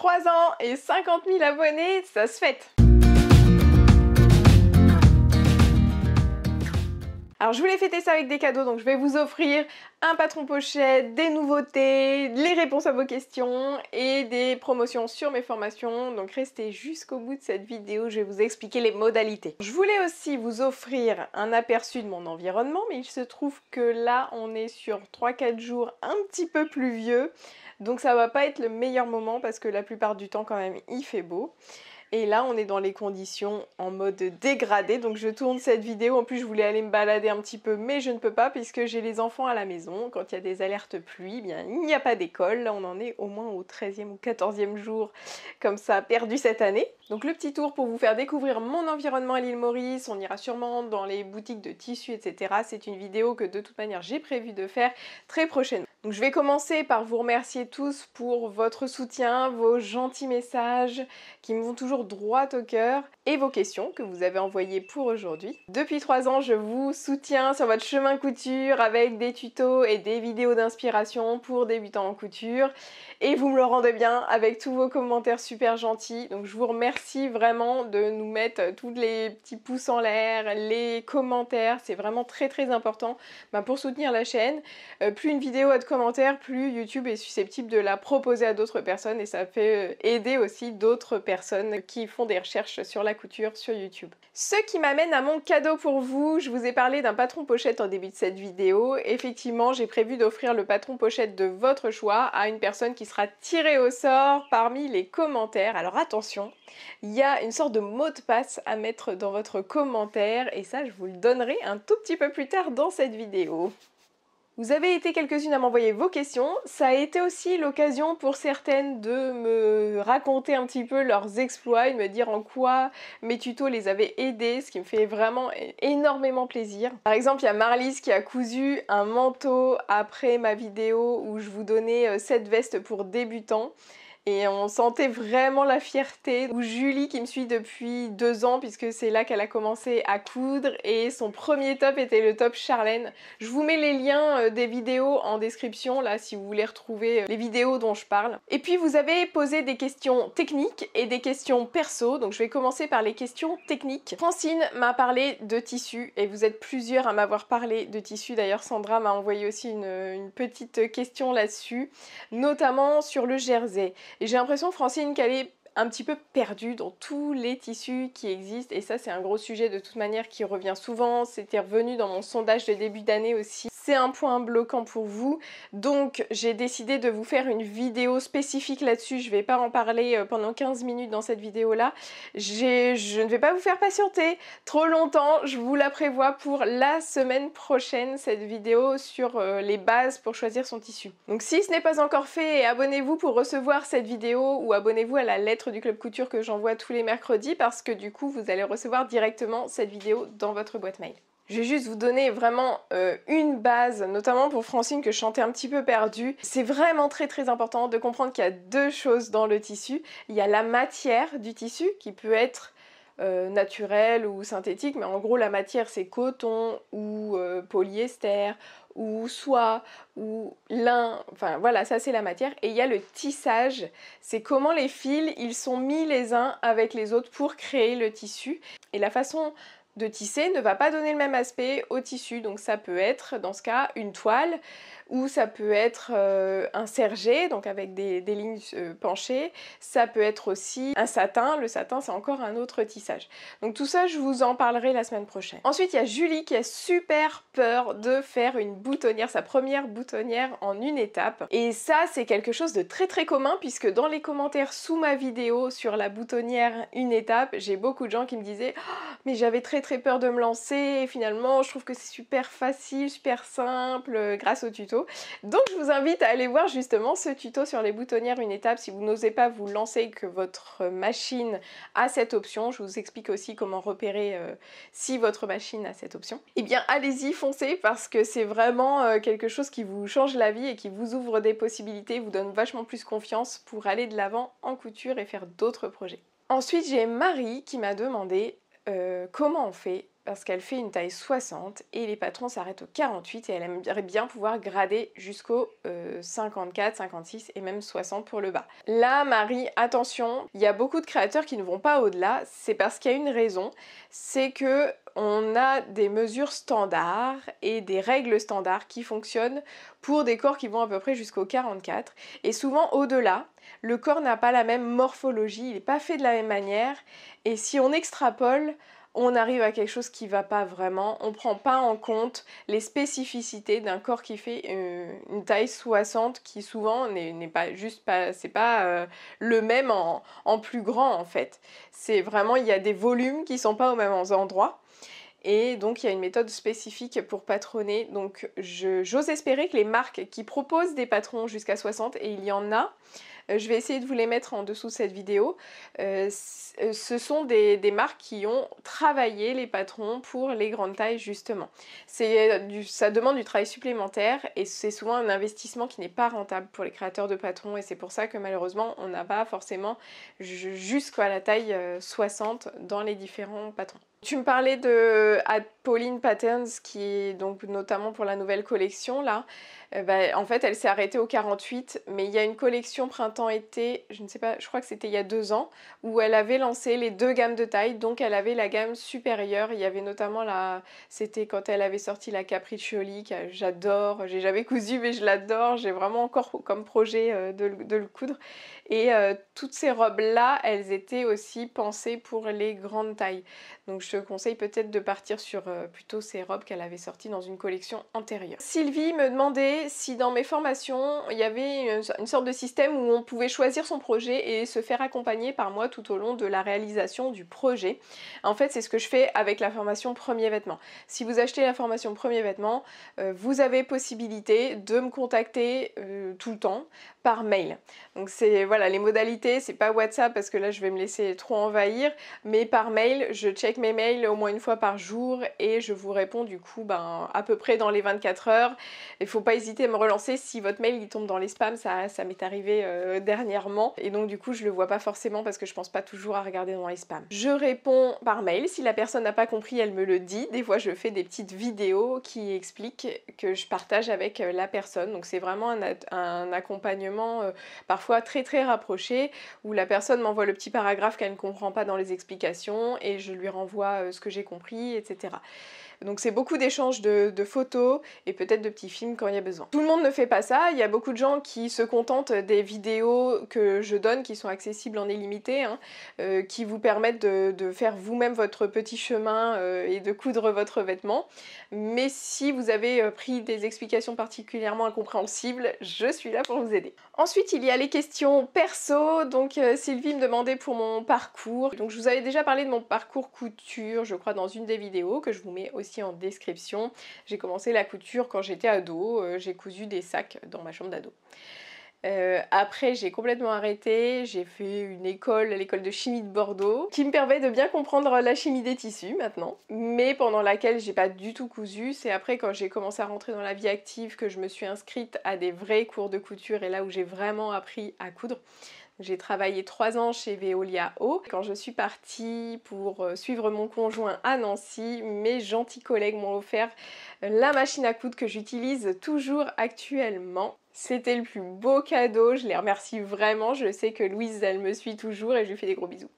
3 ans et 50 000 abonnés, ça se fête Alors je voulais fêter ça avec des cadeaux, donc je vais vous offrir un patron pochette, des nouveautés, les réponses à vos questions et des promotions sur mes formations. Donc restez jusqu'au bout de cette vidéo, je vais vous expliquer les modalités. Je voulais aussi vous offrir un aperçu de mon environnement, mais il se trouve que là on est sur 3-4 jours un petit peu pluvieux. Donc ça va pas être le meilleur moment parce que la plupart du temps quand même il fait beau. Et là, on est dans les conditions en mode dégradé. Donc je tourne cette vidéo. En plus, je voulais aller me balader un petit peu, mais je ne peux pas puisque j'ai les enfants à la maison. Quand il y a des alertes pluie, eh bien il n'y a pas d'école. Là, on en est au moins au 13e ou 14e jour comme ça perdu cette année. Donc le petit tour pour vous faire découvrir mon environnement à l'île Maurice. On ira sûrement dans les boutiques de tissus, etc. C'est une vidéo que de toute manière j'ai prévu de faire très prochainement. Je vais commencer par vous remercier tous pour votre soutien, vos gentils messages qui me vont toujours droit au cœur vos questions que vous avez envoyées pour aujourd'hui. Depuis trois ans, je vous soutiens sur votre chemin couture avec des tutos et des vidéos d'inspiration pour débutants en couture et vous me le rendez bien avec tous vos commentaires super gentils. Donc je vous remercie vraiment de nous mettre tous les petits pouces en l'air, les commentaires, c'est vraiment très très important ben, pour soutenir la chaîne. Euh, plus une vidéo a de commentaires, plus YouTube est susceptible de la proposer à d'autres personnes et ça fait euh, aider aussi d'autres personnes qui font des recherches sur la sur YouTube. Ce qui m'amène à mon cadeau pour vous, je vous ai parlé d'un patron pochette en début de cette vidéo. Effectivement, j'ai prévu d'offrir le patron pochette de votre choix à une personne qui sera tirée au sort parmi les commentaires. Alors attention, il y a une sorte de mot de passe à mettre dans votre commentaire et ça je vous le donnerai un tout petit peu plus tard dans cette vidéo. Vous avez été quelques-unes à m'envoyer vos questions. Ça a été aussi l'occasion pour certaines de me raconter un petit peu leurs exploits et de me dire en quoi mes tutos les avaient aidés, ce qui me fait vraiment énormément plaisir. Par exemple, il y a Marlise qui a cousu un manteau après ma vidéo où je vous donnais cette euh, veste pour débutants et on sentait vraiment la fierté. Ou Julie qui me suit depuis deux ans puisque c'est là qu'elle a commencé à coudre et son premier top était le top Charlène. Je vous mets les liens euh, des vidéos en description là si vous voulez retrouver euh, les vidéos dont je parle. Et puis vous avez posé des questions techniques et des questions perso donc je vais commencer par les questions techniques. Francine m'a parlé de tissu et vous êtes plusieurs à m'avoir parlé de tissu. D'ailleurs Sandra m'a envoyé aussi une, une petite question là-dessus notamment sur le jersey. Et j'ai l'impression, Francine, qu'elle est un petit peu perdue dans tous les tissus qui existent et ça c'est un gros sujet de toute manière qui revient souvent, c'était revenu dans mon sondage de début d'année aussi c'est un point bloquant pour vous. Donc j'ai décidé de vous faire une vidéo spécifique là-dessus. Je vais pas en parler euh, pendant 15 minutes dans cette vidéo-là. Je ne vais pas vous faire patienter trop longtemps. Je vous la prévois pour la semaine prochaine, cette vidéo sur euh, les bases pour choisir son tissu. Donc si ce n'est pas encore fait, abonnez-vous pour recevoir cette vidéo ou abonnez-vous à la lettre du Club Couture que j'envoie tous les mercredis parce que du coup vous allez recevoir directement cette vidéo dans votre boîte mail. Je vais juste vous donner vraiment euh, une base, notamment pour Francine que je chantais un petit peu perdue. C'est vraiment très très important de comprendre qu'il y a deux choses dans le tissu. Il y a la matière du tissu qui peut être euh, naturelle ou synthétique, mais en gros la matière c'est coton ou euh, polyester ou soie ou lin, enfin voilà ça c'est la matière. Et il y a le tissage, c'est comment les fils ils sont mis les uns avec les autres pour créer le tissu. Et la façon de tisser ne va pas donner le même aspect au tissu. Donc ça peut être dans ce cas une toile ou ça peut être euh, un sergé, donc avec des, lignes euh, penchées. Ça peut être aussi un satin. Le satin, c'est encore un autre tissage. Donc tout ça, je vous en parlerai la semaine prochaine. Ensuite, il y a Julie qui a super peur de faire une boutonnière, sa première boutonnière en une étape. Et ça, c'est quelque chose de très très commun puisque dans les commentaires sous ma vidéo sur la boutonnière une étape, j'ai beaucoup de gens qui me disaient oh, mais j'avais très très peur de me lancer et finalement, je trouve que c'est super facile, super simple euh, grâce au tuto. Donc je vous invite à aller voir justement ce tuto sur les boutonnières une étape si vous n'osez pas vous lancer que votre machine a cette option. Je vous explique aussi comment repérer euh, si votre machine a cette option. Eh bien allez-y, foncez parce que c'est vraiment euh, quelque chose qui vous change la vie et qui vous ouvre des possibilités, vous donne vachement plus confiance pour aller de l'avant en couture et faire d'autres projets. Ensuite j'ai Marie qui m'a demandé euh, comment on fait? Parce qu'elle fait une taille 60 et les patrons s'arrêtent au 48 et elle aimerait bien pouvoir grader jusqu'au 54, 56 et même 60 pour le bas. Là, Marie, attention, il y a beaucoup de créateurs qui ne vont pas au-delà, c'est parce qu'il y a une raison, c'est que on a des mesures standards et des règles standards qui fonctionnent pour des corps qui vont à peu près jusqu'au 44. Et souvent au-delà, le corps n'a pas la même morphologie, il n'est pas fait de la même manière. Et si on extrapole, on arrive à quelque chose qui va pas vraiment. On prend pas en compte les spécificités d'un corps qui fait euh, une, taille 60 qui souvent n'est pas juste pas c'est pas euh, le même en, en, plus grand en fait. C'est vraiment il y a des volumes qui sont pas au même endroit. Et donc il y a une méthode spécifique pour patronner. Donc j'ose espérer que les marques qui proposent des patrons jusqu'à 60, et il y en a, euh, je vais essayer de vous les mettre en dessous de cette vidéo. Euh, euh, ce sont des, marques qui ont travaillé les patrons pour les grandes tailles justement. ça demande du travail supplémentaire et c'est souvent un investissement qui n'est pas rentable pour les créateurs de patrons et c'est pour ça que malheureusement on n'a pas forcément jusqu'à la taille 60 dans les différents patrons. Tu me parlais de Pauline Patterns qui donc notamment pour la nouvelle collection là. Euh, bah, en fait, elle s'est arrêtée au 48, mais il y a une collection printemps-été, je ne sais pas, je crois que c'était il y a deux ans, où elle avait lancé les deux gammes de taille, donc elle avait la gamme supérieure. Il y avait notamment la, c'était quand elle avait sorti la Capriccioli, que j'adore, j'ai jamais cousu, mais je l'adore, j'ai vraiment encore comme projet euh, de, le coudre. Et euh, toutes ces robes-là, elles étaient aussi pensées pour les grandes tailles. Donc je te conseille peut-être de partir sur plutôt ces robes qu'elle avait sorties dans une collection antérieure. Sylvie me demandait si dans mes formations, il y avait une, sorte de système où on pouvait choisir son projet et se faire accompagner par moi tout au long de la réalisation du projet. En fait, c'est ce que je fais avec la formation premier vêtement. Si vous achetez la formation premier vêtement, euh, vous avez possibilité de me contacter euh, tout le temps par mail. Donc c'est voilà les modalités, c'est pas WhatsApp parce que là je vais me laisser trop envahir, mais par mail, je check mes mails au moins une fois par jour et je vous réponds du coup ben, à peu près dans les 24 heures. Il faut pas hésiter à me relancer si votre mail il tombe dans les spams, ça, m'est arrivé euh, dernièrement et donc du coup je le vois pas forcément parce que je pense pas toujours à regarder dans les spams. Je réponds par mail, si la personne n'a pas compris elle me le dit, des fois je fais des petites vidéos qui expliquent que je partage avec euh, la personne, donc c'est vraiment un accompagnement euh, parfois très très rapproché où la personne m'envoie le petit paragraphe qu'elle ne comprend pas dans les explications et je lui renvoie euh, ce que j'ai compris, etc. Donc c'est beaucoup d'échanges de, photos et peut-être de petits films quand il y a besoin. Tout le monde ne fait pas ça, il y a beaucoup de gens qui se contentent des vidéos que je donne qui sont accessibles en illimité, hein, euh, qui vous permettent de, faire vous-même votre petit chemin euh, et de coudre votre vêtement. Mais si vous avez euh, pris des explications particulièrement incompréhensibles, je suis là pour vous aider. Ensuite, il y a les questions perso. Donc Sylvie me demandait pour mon parcours. Donc je vous avais déjà parlé de mon parcours couture, je crois, dans une des vidéos que je vous mets aussi en description. J'ai commencé la couture quand j'étais ado, euh, j'ai cousu des sacs dans ma chambre d'ado. Euh, après, j'ai complètement arrêté. J'ai fait une école, l'école de chimie de Bordeaux, qui me permet de bien comprendre la chimie des tissus maintenant, mais pendant laquelle j'ai pas du tout cousu. C'est après, quand j'ai commencé à rentrer dans la vie active, que je me suis inscrite à des vrais cours de couture et là où j'ai vraiment appris à coudre. J'ai travaillé trois ans chez Veolia O. Quand je suis partie pour euh, suivre mon conjoint à Nancy, mes gentils collègues m'ont offert la machine à coudre que j'utilise toujours actuellement. C'était le plus beau cadeau, je les remercie vraiment. Je sais que Louise, elle me suit toujours et je lui fais des gros bisous.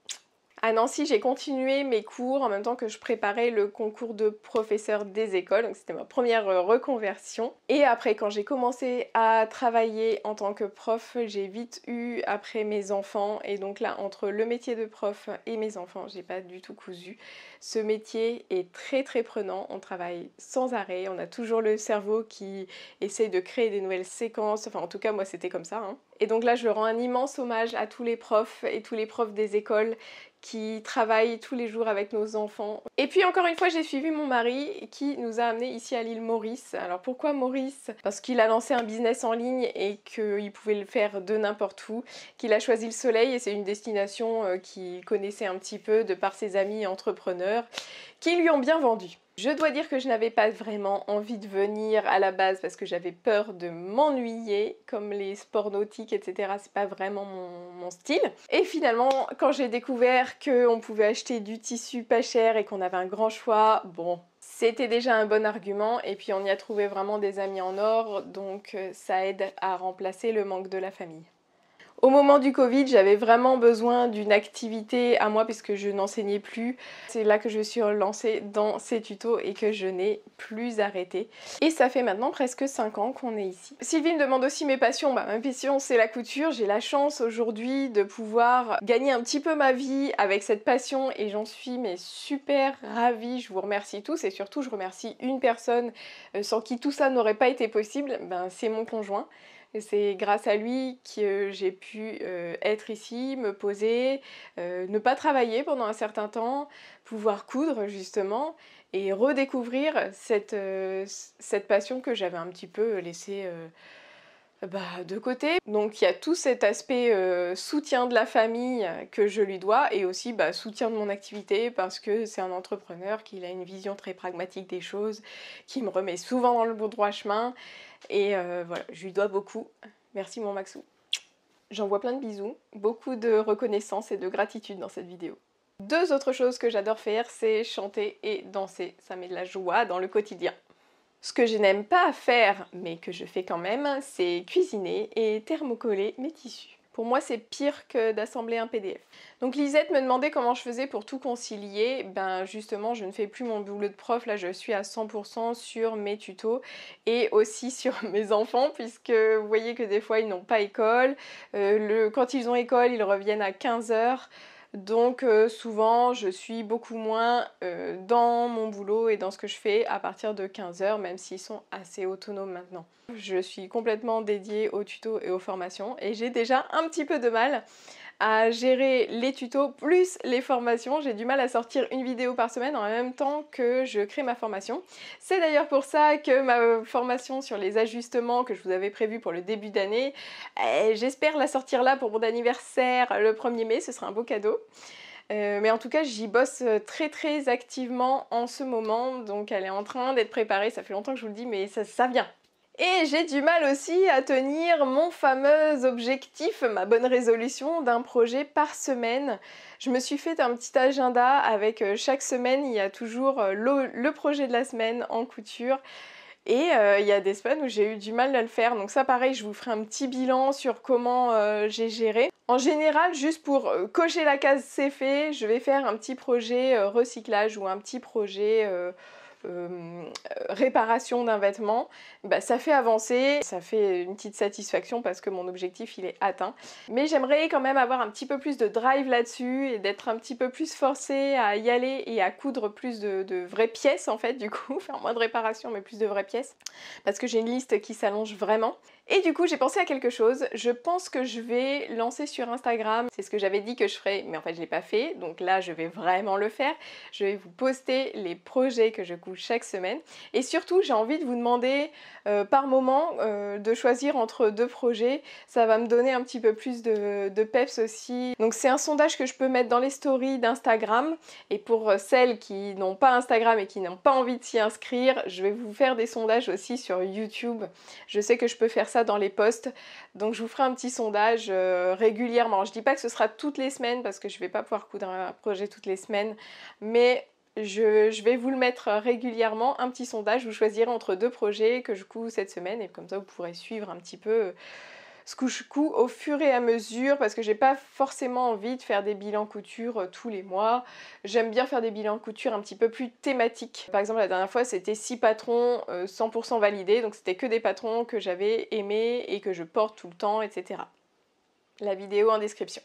À Nancy, j'ai continué mes cours en même temps que je préparais le concours de professeur des écoles. Donc c'était ma première euh, reconversion. Et après, quand j'ai commencé à travailler en tant que prof, j'ai vite eu après mes enfants. Et donc là, entre le métier de prof et mes enfants, j'ai pas du tout cousu. Ce métier est très très prenant. On travaille sans arrêt. On a toujours le cerveau qui essaye de créer des nouvelles séquences. Enfin, en tout cas, moi, c'était comme ça. Hein. Et donc là, je rends un immense hommage à tous les profs et tous les profs des écoles qui travaille tous les jours avec nos enfants. Et puis encore une fois, j'ai suivi mon mari qui nous a amenés ici à l'île Maurice. Alors pourquoi Maurice? Parce qu'il a lancé un business en ligne et qu'il pouvait le faire de n'importe où, qu'il a choisi le soleil et c'est une destination euh, qu'il connaissait un petit peu de par ses amis entrepreneurs qui lui ont bien vendu. Je dois dire que je n'avais pas vraiment envie de venir à la base parce que j'avais peur de m'ennuyer, comme les sports nautiques, etc. C'est pas vraiment mon, style. Et finalement, quand j'ai découvert qu'on pouvait acheter du tissu pas cher et qu'on avait un grand choix, bon, c'était déjà un bon argument. Et puis on y a trouvé vraiment des amis en or, donc euh, ça aide à remplacer le manque de la famille. Au moment du Covid, j'avais vraiment besoin d'une activité à moi puisque je n'enseignais plus. C'est là que je suis lancée dans ces tutos et que je n'ai plus arrêté. Et ça fait maintenant presque 5 ans qu'on est ici. Sylvie me demande aussi mes passions. Bah, ma passion c'est la couture. J'ai la chance aujourd'hui de pouvoir gagner un petit peu ma vie avec cette passion et j'en suis mais super ravie. Je vous remercie tous et surtout je remercie une personne euh, sans qui tout ça n'aurait pas été possible. Ben, c'est mon conjoint. Et c'est grâce à lui que j'ai pu euh, être ici, me poser, euh, ne pas travailler pendant un certain temps, pouvoir coudre justement et redécouvrir cette, euh, passion que j'avais un petit peu laissée bah, de côté. Donc il y a tout cet aspect soutien de la famille que je lui dois et aussi bah, soutien de mon activité parce que c'est un entrepreneur qui a une vision très pragmatique des choses, qui me remet souvent dans le bon droit chemin et euh, voilà, je lui dois beaucoup. Merci mon Maxou. J'envoie plein de bisous, beaucoup de reconnaissance et de gratitude dans cette vidéo. Deux autres choses que j'adore faire, c'est chanter et danser. Ça met de la joie dans le quotidien. Ce que je n'aime pas faire, mais que je fais quand même, c'est cuisiner et thermocoller mes tissus. Pour moi, c'est pire que d'assembler un PDF. Donc Lisette me demandait comment je faisais pour tout concilier. Ben justement, je ne fais plus mon boulot de prof, là je suis à 100% sur mes tutos et aussi sur mes enfants puisque vous voyez que des fois ils n'ont pas école. Euh, quand ils ont école, ils reviennent à 15h. Donc euh, souvent je suis beaucoup moins euh, dans mon boulot et dans ce que je fais à partir de 15h même s'ils sont assez autonomes maintenant. Je suis complètement dédiée aux tutos et aux formations et j'ai déjà un petit peu de mal à gérer les tutos plus les formations. J'ai du mal à sortir une vidéo par semaine en même temps que je crée ma formation. C'est d'ailleurs pour ça que ma formation sur les ajustements que je vous avais prévu pour le début d'année, eh, j'espère la sortir là pour mon anniversaire le 1er mai, ce sera un beau cadeau. Euh, mais en tout cas, j'y bosse très très activement en ce moment, donc elle est en train d'être préparée. Ça fait longtemps que je vous le dis, mais ça, ça vient. Et j'ai du mal aussi à tenir mon fameux objectif, ma bonne résolution d'un projet par semaine. Je me suis fait un petit agenda avec euh, chaque semaine, il y a toujours euh, le, projet de la semaine en couture. Et euh, il y a des semaines où j'ai eu du mal à le faire. Donc ça pareil, je vous ferai un petit bilan sur comment j'ai géré. En général, juste pour cocher la case c'est fait, je vais faire un petit projet recyclage ou un petit projet euh, réparation d'un vêtement, bah, ça fait avancer, ça fait une petite satisfaction parce que mon objectif il est atteint. Mais j'aimerais quand même avoir un petit peu plus de drive là-dessus et d'être un petit peu plus forcée à y aller et à coudre plus de, de vraies pièces en fait du coup, faire moins de réparation mais plus de vraies pièces. Parce que j'ai une liste qui s'allonge vraiment et du coup, j'ai pensé à quelque chose. Je pense que je vais lancer sur Instagram. C'est ce que j'avais dit que je ferais, mais en fait, je l'ai pas fait. Donc là, je vais vraiment le faire. Je vais vous poster les projets que je couche chaque semaine. Et surtout, j'ai envie de vous demander euh, par moment euh, de choisir entre deux projets. Ça va me donner un petit peu plus de, de peps aussi. Donc c'est un sondage que je peux mettre dans les stories d'Instagram. Et pour celles qui n'ont pas Instagram et qui n'ont pas envie de s'y inscrire, je vais vous faire des sondages aussi sur YouTube. Je sais que je peux faire ça dans les posts. Donc je vous ferai un petit sondage euh, régulièrement. Je dis pas que ce sera toutes les semaines parce que je vais pas pouvoir coudre un projet toutes les semaines, mais je, vais vous le mettre régulièrement, un petit sondage. Vous choisirez entre deux projets que je couds cette semaine et comme ça vous pourrez suivre un petit peu couds au fur et à mesure parce que j'ai pas forcément envie de faire des bilans couture euh, tous les mois. J'aime bien faire des bilans couture un petit peu plus thématiques. Par exemple la dernière fois c'était 6 patrons 100% euh, validés donc c'était que des patrons que j'avais aimés et que je porte tout le temps etc. La vidéo en description.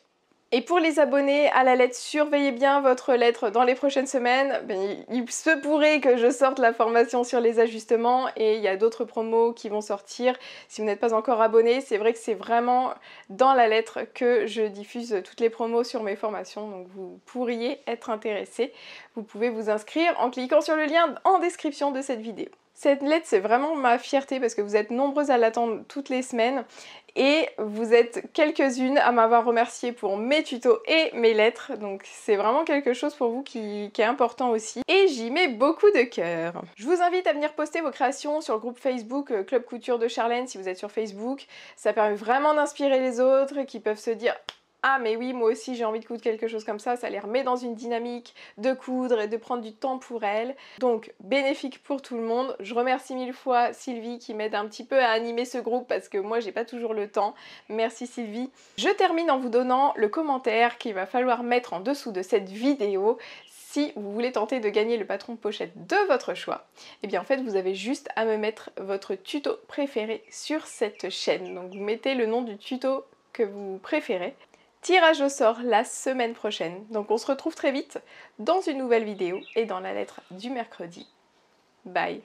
Et pour les abonnés à la lettre, surveillez bien votre lettre dans les prochaines semaines. Ben, il se pourrait que je sorte la formation sur les ajustements et il y a d'autres promos qui vont sortir. Si vous n'êtes pas encore abonné, c'est vrai que c'est vraiment dans la lettre que je diffuse toutes les promos sur mes formations. Donc vous pourriez être intéressé. Vous pouvez vous inscrire en cliquant sur le lien en description de cette vidéo. Cette lettre, c'est vraiment ma fierté parce que vous êtes nombreuses à l'attendre toutes les semaines Et vous êtes quelques-unes à m'avoir remercié pour mes tutos et mes lettres. Donc c'est vraiment quelque chose pour vous qui, est important aussi. Et j'y mets beaucoup de cœur. Je vous invite à venir poster vos créations sur le groupe Facebook euh, Club Couture de Charlène si vous êtes sur Facebook. Ça permet vraiment d'inspirer les autres qui peuvent se dire ah mais oui moi aussi j'ai envie de coudre quelque chose comme ça, ça les remet dans une dynamique de coudre et de prendre du temps pour elles. Donc bénéfique pour tout le monde. Je remercie mille fois Sylvie qui m'aide un petit peu à animer ce groupe parce que moi j'ai pas toujours le temps. Merci Sylvie. Je termine en vous donnant le commentaire qu'il va falloir mettre en dessous de cette vidéo si vous voulez tenter de gagner le patron pochette de votre choix, et eh bien en fait vous avez juste à me mettre votre tuto préféré sur cette chaîne. Donc vous mettez le nom du tuto que vous préférez tirage au sort la semaine prochaine. Donc on se retrouve très vite dans une nouvelle vidéo et dans la lettre du mercredi. Bye